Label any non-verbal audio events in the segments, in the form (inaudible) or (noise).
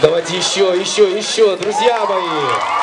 Давайте еще, еще, еще, друзья мои.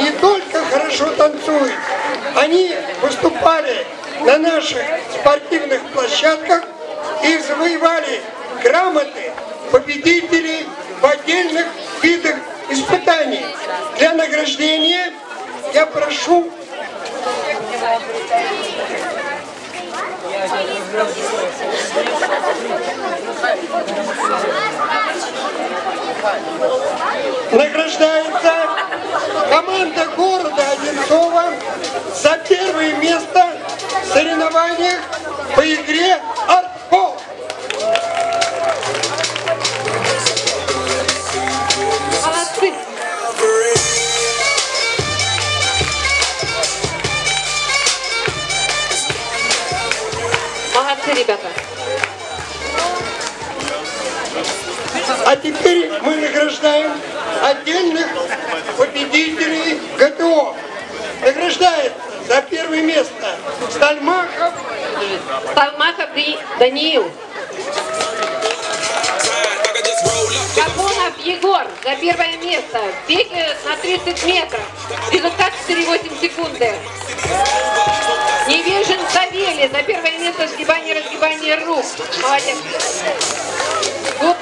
Не только хорошо танцуют, они выступали на наших спортивных площадках и завоевали грамоты победителей в отдельных видах испытаний. Для награждения я прошу Награждается команда города Одинцова за первое место в соревнованиях по игре «Артбол». ГТО. Награждает за первое место Стальмахов Талмахов Ди- Даниил. Капонов Егор за первое место. Беге на 30 метров. Результат 4,8 секунды. Невежин Савелий за первое место сгибание разгибание рук. Молодец. Гуд,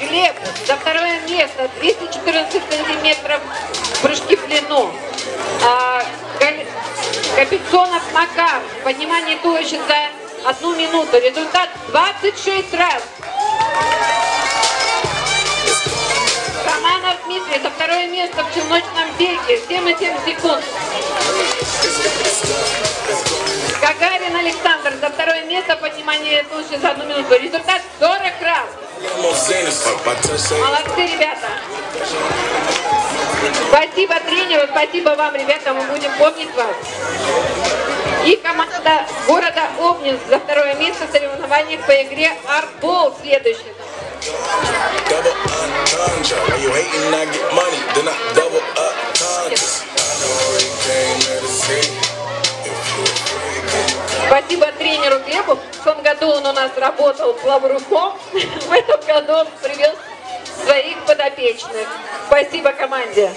Глеб за второе место. 214 сантиметров прыжки в длину. А, Капитонов Макар. Поднимание туловища за одну минуту. Результат 26 раз. Романов Дмитрий за второе место в челночном беге. 7,7 секунд. Гагарин Александр за второе место поднимание туловища за одну минуту. Результат 40 раз. Молодцы, ребята. Спасибо тренеру, спасибо вам, ребята, мы будем помнить вас. И команда города Обнинск за второе место в соревнованиях по игре Артбол следующий. Спасибо тренеру Глебу. В том году он у нас работал плавруком. (laughs) В этом году он привез своих подопечных. Спасибо команде.